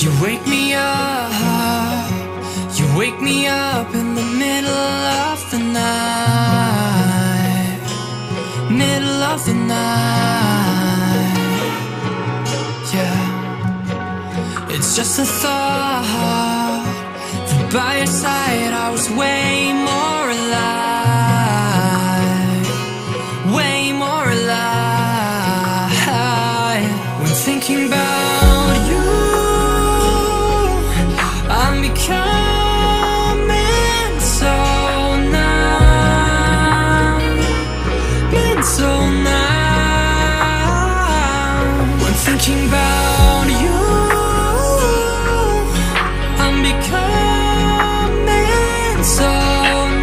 You wake me up, you wake me up in the middle of the night, middle of the night. Yeah, it's just a thought that by your side. I was way more alive, way more alive. When thinking about thinking about you I'm becoming.